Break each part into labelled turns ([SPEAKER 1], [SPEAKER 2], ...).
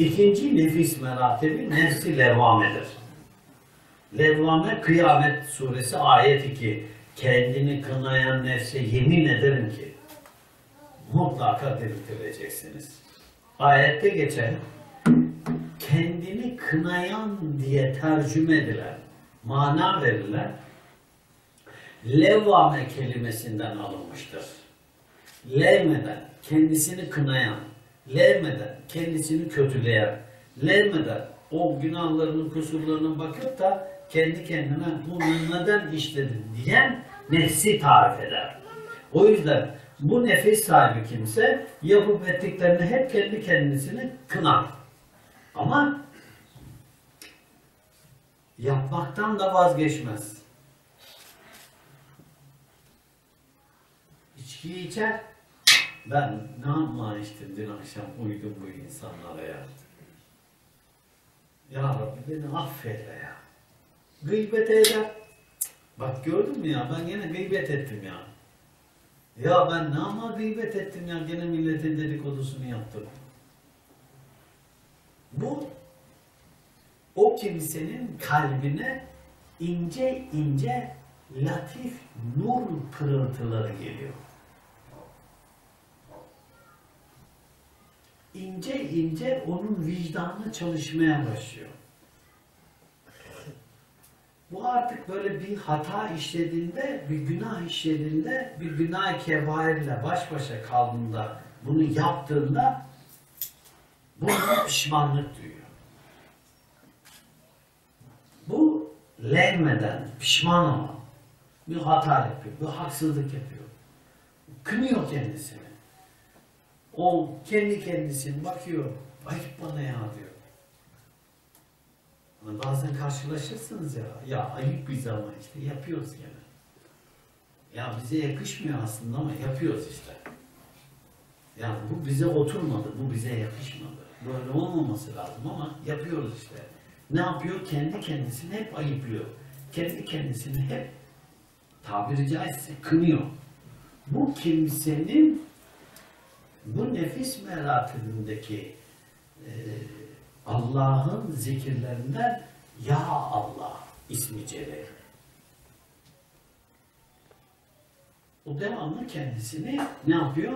[SPEAKER 1] İkinci nefis meratibi nefsi levvamedir. Levvame Kıyamet suresi ayet 2. Kendini kınayan nefse yemin ederim ki mutlaka diriltileceksiniz. Ayette geçen kendini kınayan diye tercüme edilen, mana verilen levvame kelimesinden alınmıştır. Levmeden, kendisini kınayan, levmeden, kendisini kötüleyen, levmeden o günahlarının, kusurlarına bakıp da kendi kendine bunu neden işledin diyen nefsi tarif eder. O yüzden bu nefis sahibi kimse yapıp ettiklerini hep kendi kendisini kınar. Ama yapmaktan da vazgeçmez. İçkiyi içer. Ben ne yapma içtim dün akşam uydum bu insanlara ya. Ya Rabbi beni affeyle ya. Gıybet eder. Bak gördün mü ya ben yine gıybet ettim ya. Ya ben ne ama gıybet ettim ya gene milletin dedikodusunu yaptım. Bu o kimsenin kalbine ince ince latif nur pırıltıları geliyor. İnce ince onun vicdanı çalışmaya başlıyor. Bu artık böyle bir hata işlediğinde, bir günah işlediğinde, bir günah kebairle baş başa kaldığında, bunu yaptığında bundan pişmanlık duyuyor. Bu levmeden pişman olan bir hata yapıyor, bir haksızlık yapıyor. Kınıyor kendisini. O kendi kendisine bakıyor. Ayıp bana ya diyor. Ama bazen karşılaşırsınız ya. Ya ayıp biz ama işte yapıyoruz gene. Ya bize yakışmıyor aslında ama yapıyoruz işte. Yani bu bize oturmadı, bu bize yakışmadı. Böyle olmaması lazım ama yapıyoruz işte. Ne yapıyor? Kendi kendisini hep ayıplıyor. Kendi kendisini hep tabiri caizse kınıyor. Bu kimsenin bu nefis meratibindeki e, Allah'ın zikirlerinden Ya Allah ismi celil. O devamlı kendisini ne yapıyor?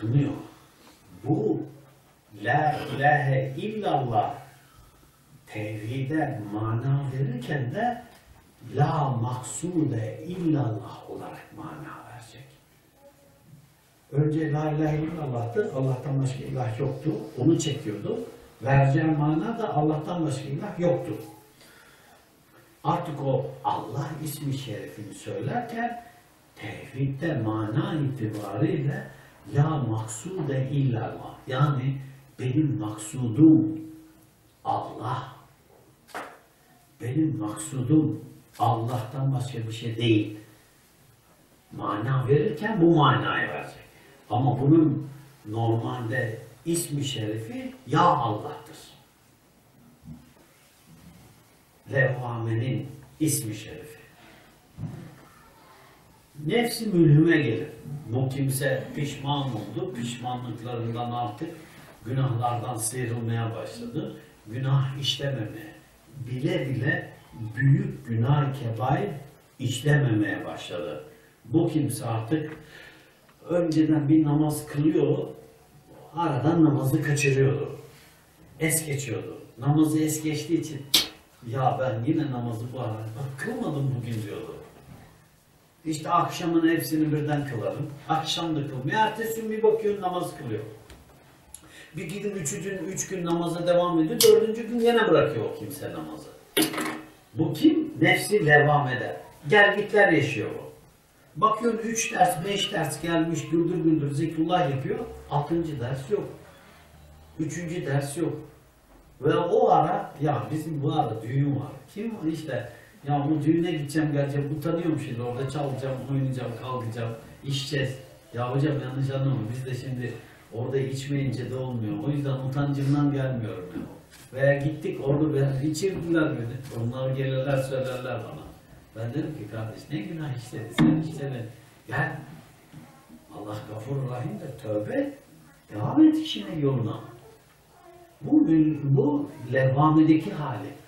[SPEAKER 1] Kınıyor. Bu La ilahe illallah tevhide mana verirken de La maksude illallah olarak mana verecek. Önce La ilahe illallah'tı. Allah'tan başka ilah yoktu. Onu çekiyordu. Vereceğim mana da Allah'tan başka ilah yoktu. Artık o Allah ismi şerefini söylerken tevhidde mana itibariyle La maksude illallah. Yani benim maksudum Allah. Benim maksudum Allah'tan başka bir şey değil. Mana verirken bu manayı verecek. Ama bunun normalde ismi şerifi Ya Allah'tır. Levhamenin ismi şerifi. Nefsi mülhüme gelir. Bu kimse pişman oldu. Pişmanlıklarından artık günahlardan sıyrılmaya başladı. Günah işlememeye, bile bile büyük günah kebair işlememeye başladı. Bu kimse artık önceden bir namaz kılıyor, aradan namazı kaçırıyordu. Es geçiyordu. Namazı es geçtiği için ya ben yine namazı bu ara bak kılmadım bugün diyordu. İşte akşamın hepsini birden kılarım. Akşam da kılmıyor. Ertesi gün bir bakıyor namaz kılıyor. Bir gidin üçüncü gün, üç gün namaza devam ediyor. Dördüncü gün yine bırakıyor o kimse namazı. Bu kim? Nefsi devam eder. Gelgitler yaşıyor o. Bakıyorsun üç ders, beş ders gelmiş, güldür güldür zikrullah yapıyor. Altıncı ders yok. Üçüncü ders yok. Ve o ara, ya bizim bu ara düğün var. Kim var işte, ya bu düğüne gideceğim geleceğim, utanıyorum şimdi orada çalacağım, oynayacağım, kalkacağım, içeceğiz. Ya hocam yanlış anlama, biz de şimdi orada içmeyince de olmuyor. O yüzden utancımdan gelmiyorum ya. Veya gittik orada ben içirdiler beni. Onlar gelirler söylerler bana. Ben dedim ki kardeş ne günah işledi sen işlemedin. Gel. Allah gafur rahim de tövbe. Devam et işine yoluna. Bu, bu levhamedeki hali.